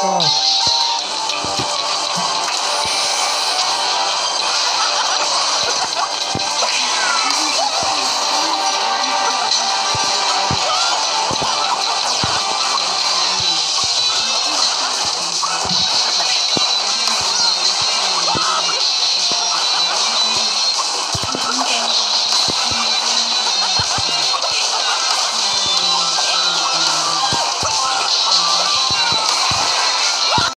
God.